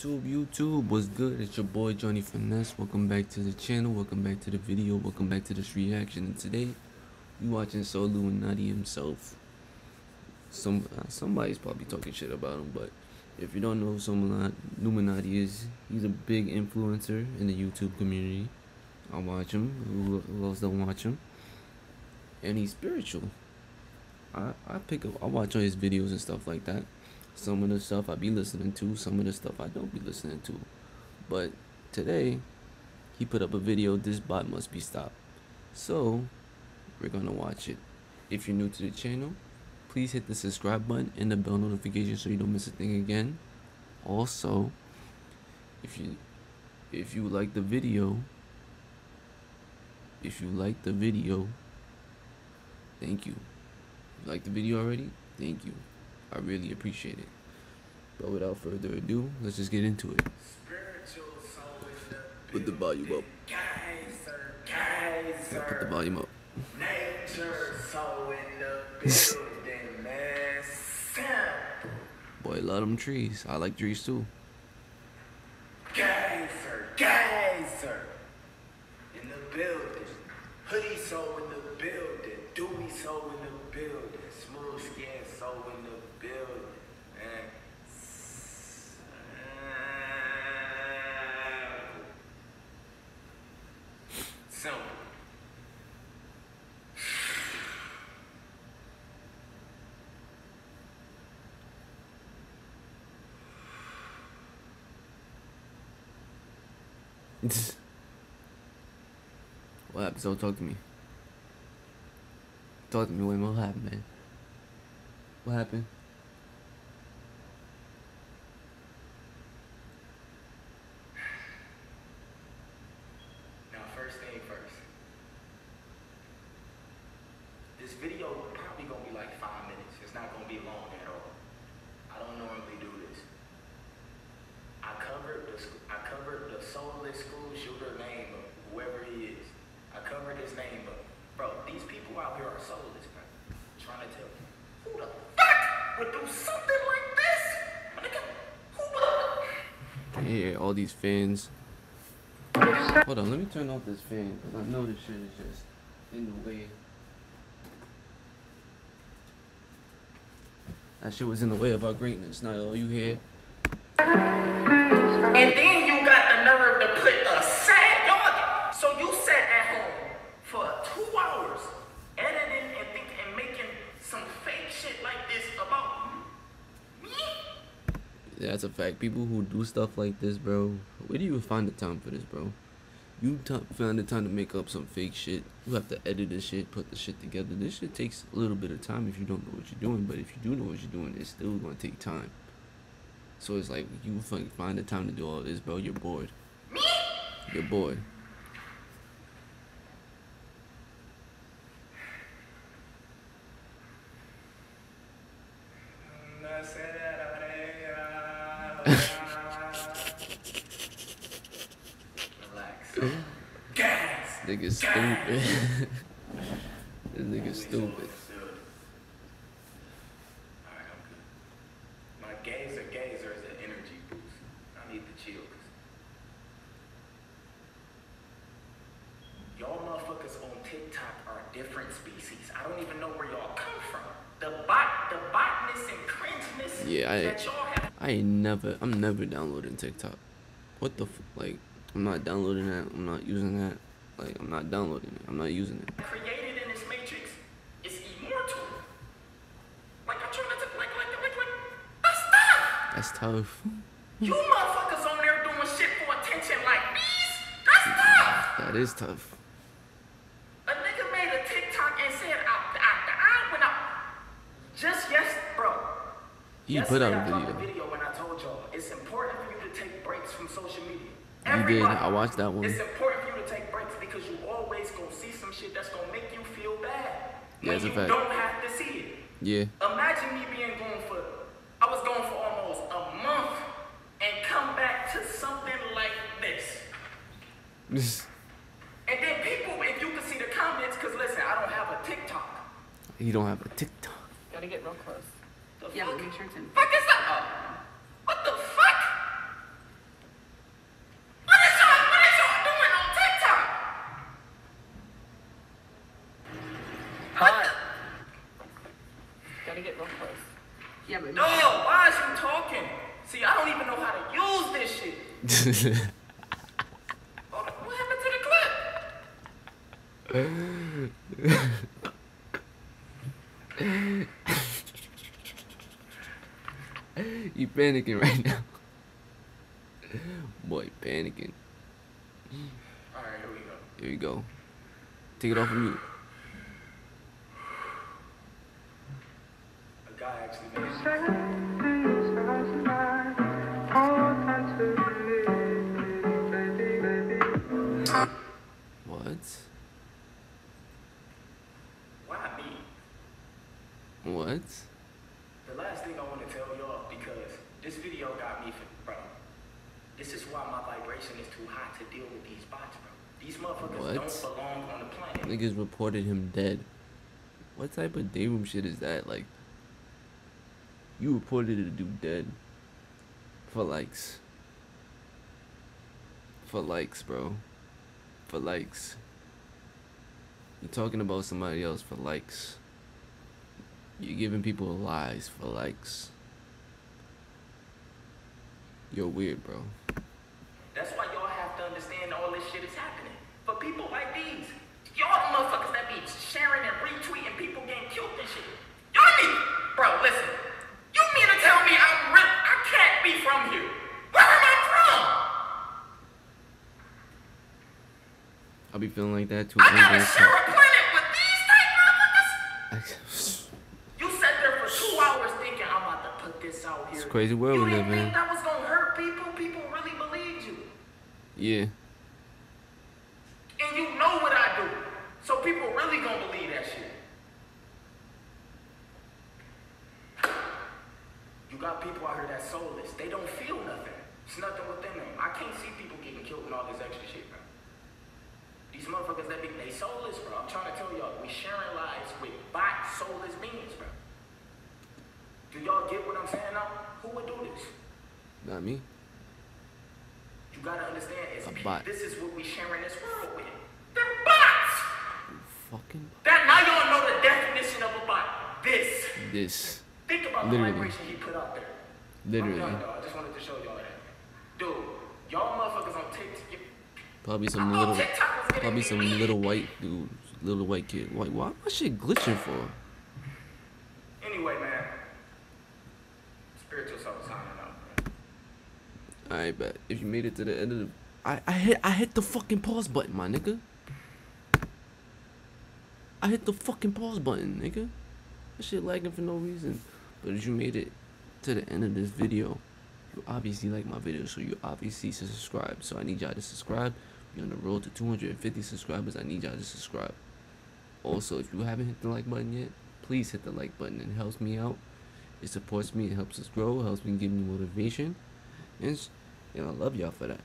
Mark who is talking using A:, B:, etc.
A: YouTube, YouTube, what's good? It's your boy Johnny Finesse. Welcome back to the channel. Welcome back to the video. Welcome back to this reaction. And today, we watching Solluminati himself. Some uh, somebody's probably talking shit about him, but if you don't know who So Illuminati is, he's a big influencer in the YouTube community. I watch him. Who, who else don't watch him? And he's spiritual. I I pick up. I watch all his videos and stuff like that. Some of the stuff I be listening to, some of the stuff I don't be listening to. But today, he put up a video, This Bot Must Be Stopped. So, we're gonna watch it. If you're new to the channel, please hit the subscribe button and the bell notification so you don't miss a thing again. Also, if you if you like the video, if you like the video, thank you. If you like the video already, thank you. I really appreciate it. But without further ado, let's just get into it. Put the volume up.
B: Geyser, geyser.
A: Put the volume up.
B: Nature so in the building, man. Simple.
A: Boy, love them trees. I like trees too.
B: Geyser, geyser. In the building. Hoodie so in the building. Dewey so in the building. Smooth skin so in the building. Man. Simple.
A: What happened? So talk to me. Talk to Wayne. What happened, man? What happened?
B: Now, first thing first. This video probably gonna be like five minutes. It's not gonna be long at all. I don't normally do this. I covered the I covered the soulless school shooter name of whoever he is. I covered his name up. These people out here are soulless, man. trying to tell you. Who the fuck would do something like this? Nigga, who
A: Yeah, all these fans. Hold on, let me turn off this fan because I know this shit is just in the way. That shit was in the way of our greatness. Now all you hear,
B: And then
A: that's a fact. People who do stuff like this, bro, where do you find the time for this, bro? You t- find the time to make up some fake shit. You have to edit this shit, put the shit together. This shit takes a little bit of time if you don't know what you're doing. But if you do know what you're doing, it's still gonna take time. So it's like you find the time to do all this, bro. You're bored. You're bored. Nigga stupid. this nigga stupid.
B: Gazer gazer is an energy boost. I need to chill. 'cause Y'all motherfuckers on TikTok are different species. I don't even know where y'all come from. The bot, the botness and cringeness
A: Yeah, I-
B: that y'all
A: I ain't never. I'm never downloading TikTok. What the f- like? I'm not downloading that. I'm not using that. Like I'm not downloading it. I'm not using it.
B: created in this matrix is immortal. Like I'm trying to like like like like that's tough.
A: That's tough.
B: You motherfuckers on there doing shit for attention like these? That's tough.
A: That is tough.
B: A nigga made a TikTok and said out the eye went out. Just yes, bro.
A: He put out a
B: I
A: video.
B: a video when I told y'all it's important for you to take breaks from social media.
A: You did. I watched that one.
B: It's important for you to take breaks because you always gonna see some shit that's gonna make you feel bad.
A: Yeah,
B: when
A: it's a
B: you
A: fact.
B: don't have to see it.
A: Yeah.
B: Imagine me being gone for, I was gone for almost a month and come back to something like this. And then people, if you can see the comments, because listen, I don't have a TikTok.
A: You don't have a TikTok.
C: Gotta get real close.
B: The
C: Yeah,
B: fuck?
C: but make sure it's in.
B: Fuck is that? Oh. Yeah, but no. Why is you talking? See, I don't even know how to use this shit. what happened to the clip?
A: you panicking right now. Boy, panicking.
B: Alright, here we go.
A: Here we go. Take it off of me.
B: A guy actually made
A: What?
B: Why me?
A: What?
B: The last thing I want to tell y'all, because this video got me, bro. This is why my vibration is too hot to deal with these bots, bro. These motherfuckers
A: What?
B: don't belong on the planet.
A: Niggas reported him dead. What type of day room shit is that? Like, you reported a dude dead for likes. For likes, bro. For likes. You're talking about somebody else for likes. You're giving people lies for likes. You're weird, bro.
B: That's why y'all have to understand all this shit is happening. For people like these. Y'all the motherfuckers that be sharing and retweeting people getting killed and shit. Y'all need, bro, listen. You mean to tell me I'm real? I can't be from here. Where am I
A: I'll be feeling like that too.
B: I gotta
A: Angry as
B: share a planet with these type motherfuckers. You sat there for two hours thinking I'm about to put this out here.
A: It's crazy world
B: you
A: we
B: didn't
A: live in.
B: think that was gonna hurt people? People really believed you.
A: Yeah.
B: And you know what I do. So people really gonna believe that shit. You got people out here that soulless. They don't feel nothing. It's nothing within them. I can't see people getting killed and all this extra shit. These motherfuckers that be they soulless, bro. I'm trying to tell y'all, we sharing lives with bot soulless beings, bro. Do y'all get what I'm saying now? Who would do this?
A: Not me.
B: You gotta understand, it's
A: A bot.
B: this is what we sharing this world with. They're bots!
A: Fucking
B: That now y'all know the definition of a bot. This.
A: this.
B: Think about
A: Literally.
B: the vibration he put out there.
A: Literally.
B: I'm done, though. I just wanted to show y'all that. Dude, y'all motherfuckers on TikTok.
A: Probably some
B: thought
A: little,
B: TikTok
A: probably
B: me
A: some little white dude, little white kid. Why, why my shit glitching for?
B: Anyway, man. Spiritual soul signing man.
A: Alright, bet. If you made it to the end of the, I, I hit, I hit the fucking pause button, my nigga. I hit the fucking pause button, nigga. That shit lagging for no reason. But if you made it to the end of this video, you obviously like my video, so you obviously should subscribe. So I need y'all to subscribe. We're on the road to 250 subscribers. I need y'all to subscribe. Also, if you haven't hit the like button yet, please hit the like button. It helps me out. It supports me. It helps us grow. It helps me give me motivation. And, and I love y'all for that.